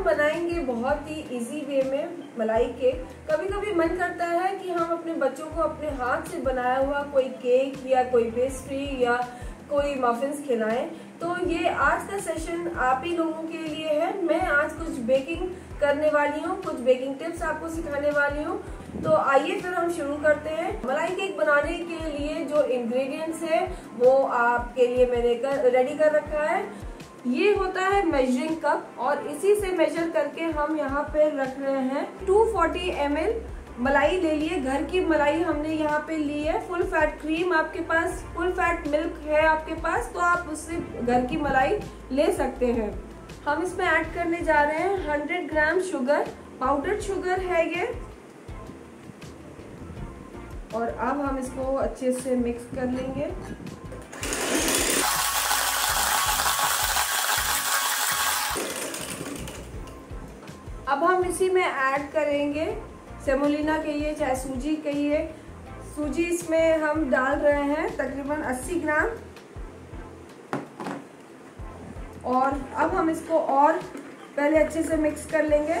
हम बनाएँगे बहुत ही इजी वे में मलाई केक कभी कभी मन करता है कि हम अपने बच्चों को अपने हाथ से बनाया हुआ कोई केक या कोई पेस्ट्री या कोई मफिन्स खिलाएँ। तो ये आज का सेशन आप ही लोगों के लिए है। मैं आज कुछ बेकिंग करने वाली हूँ कुछ बेकिंग टिप्स आपको सिखाने वाली हूँ। तो आइए फिर हम शुरू करते हैं। मलाई केक बनाने के लिए जो इंग्रेडिएंट्स है वो आपके लिए मैंने कर, रेडी कर रखा है। ये होता है मेजरिंग कप और इसी से मेजर करके हम यहाँ पे रख रहे हैं 240 फोर्टी मलाई ले लिए। घर की मलाई हमने यहाँ पे ली है। फुल फैट क्रीम आपके पास फुल फैट मिल्क है आपके पास तो आप उससे घर की मलाई ले सकते हैं। हम इसमें ऐड करने जा रहे हैं 100 ग्राम शुगर पाउडर शुगर है ये। और अब हम इसको अच्छे से मिक्स कर लेंगे। अब हम इसी में ऐड करेंगे सेमोलिना कहिए, चाहे सूजी कहिए। सूजी इसमें हम डाल रहे हैं तकरीबन 80 ग्राम। और अब हम इसको और पहले अच्छे से मिक्स कर लेंगे।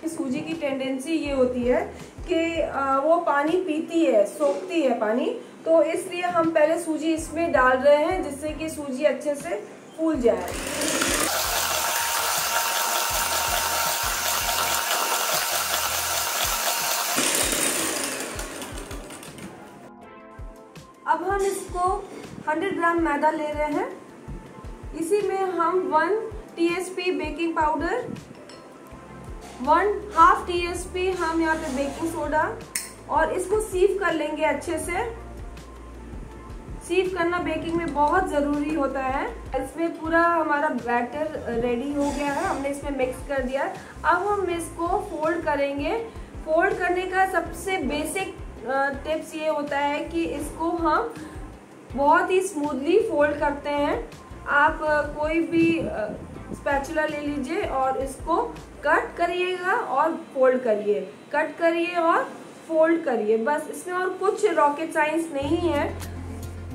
कि सूजी की टेंडेंसी ये होती है कि वो पानी पीती है, सोखती है पानी। तो इसलिए हम पहले सूजी इसमें डाल रहे हैं जिससे कि सूजी अच्छे से फूल जाए। ग्राम मैदा ले रहे हैं। इसी में हम one TSP baking powder one half T S P हम यहाँ पे बेकिंग सोडा और इसको सीव कर लेंगे अच्छे से। सीव करना बेकिंग में बहुत ज़रूरी होता है। इसमें पूरा हमारा बैटर रेडी हो गया है। हमने इसमें मिक्स कर दिया अब हम इसको फोल्ड करेंगे। फोल्ड करने का सबसे बेसिक टिप्स ये होता है कि इसको हम बहुत ही स्मूथली फोल्ड करते हैं। आप कोई भी स्पैचुला ले लीजिए और इसको कट करिएगा और फोल्ड करिए। कट करिए और फोल्ड करिए। बस इसमें और कुछ रॉकेट साइंस नहीं है।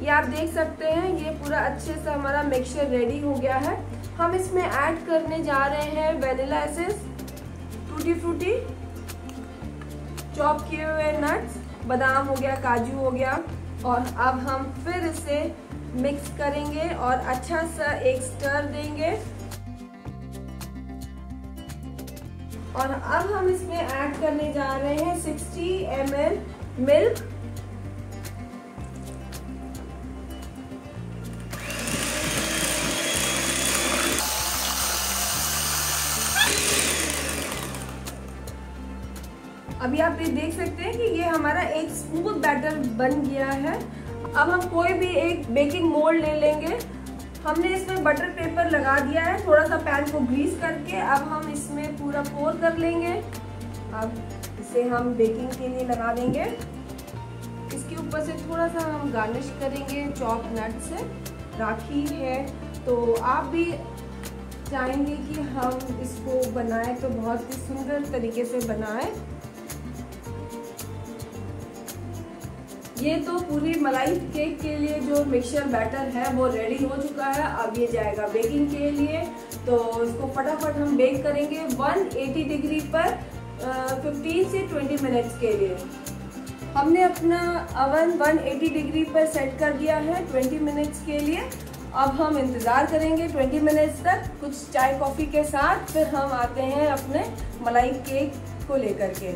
ये आप देख सकते हैं, ये पूरा अच्छे से हमारा मिक्सचर रेडी हो गया है। हम इसमें ऐड करने जा रहे हैं vanilla essence tutti frutti chop किए हुए नट्स बादाम हो गया, काजू हो गया। और अब हम फिर इसे मिक्स करेंगे और अच्छा सा एक स्टर देंगे। और अब हम इसमें ऐड करने जा रहे हैं 60 ml मिल्क अभी आप ये देख सकते हैं कि ये हमारा एक स्मूथ बैटर बन गया है। अब हम कोई भी एक बेकिंग मोल्ड ले लेंगे। हमने इसमें बटर पेपर लगा दिया है थोड़ा सा पैन को ग्रीस करके। अब हम इसमें पूरा पोर कर लेंगे। अब इसे हम बेकिंग के लिए लगा देंगे। इसके ऊपर से थोड़ा सा हम गार्निश करेंगे चॉप नट से। राखी है तो आप भी चाहेंगे कि हम इसको बनाएँ तो बहुत ही सुंदर तरीके से बनाएँ। ये तो पूरी मलाई केक के लिए जो मिक्सचर बैटर है, वो रेडी हो चुका है। अब ये जाएगा बेकिंग के लिए। तो इसको फटाफट हम बेक करेंगे 180 डिग्री पर 15 से 20 मिनट्स के लिए। हमने अपना अवन 180 डिग्री पर सेट कर दिया है 20 मिनट्स के लिए। अब हम इंतज़ार करेंगे 20 मिनट्स तक कुछ चाय कॉफ़ी के साथ, फिर हम आते हैं अपने मलाई केक को लेकर के।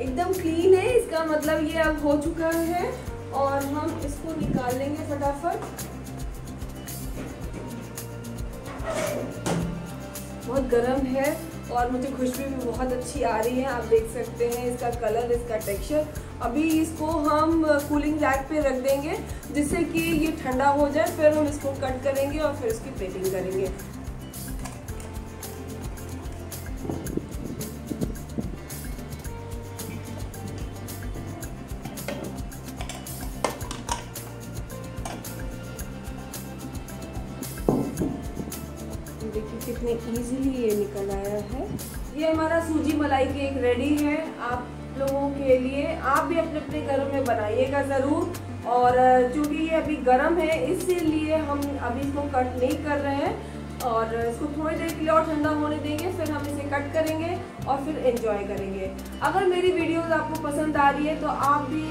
एकदम क्लीन है, इसका मतलब ये अब हो चुका है और हम इसको निकाल लेंगे फटाफट। बहुत गर्म है और मुझे खुशबू भी बहुत अच्छी आ रही है, आप देख सकते हैं इसका कलर इसका टेक्सचर अभी इसको हम कूलिंग रैक पे रख देंगे जिससे कि ये ठंडा हो जाए, फिर हम इसको कट करेंगे और फिर इसकी प्लेटिंग करेंगे। कितने इजीली ये निकल आया है। ये हमारा सूजी मलाई केक रेडी है। आप लोगों के लिए, आप भी अपने अपने घरों में बनाइएगा ज़रूर। और चूँकि ये अभी गर्म है, इसीलिए हम अभी इसको कट नहीं कर रहे हैं। और, इसको थोड़ी देर के लिए और ठंडा होने देंगे, फिर हम इसे कट करेंगे और फिर एंजॉय करेंगे। अगर मेरी वीडियोस आपको पसंद आ रही है तो आप भी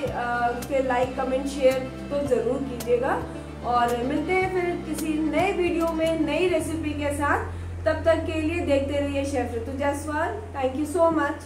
फिर लाइक कमेंट शेयर तो ज़रूर कीजिएगा। और, मिलते हैं फिर किसी नए वीडियो में नई रेसिपी के साथ। तब तक के लिए देखते रहिए chef Ritu Jaiswal thank you so much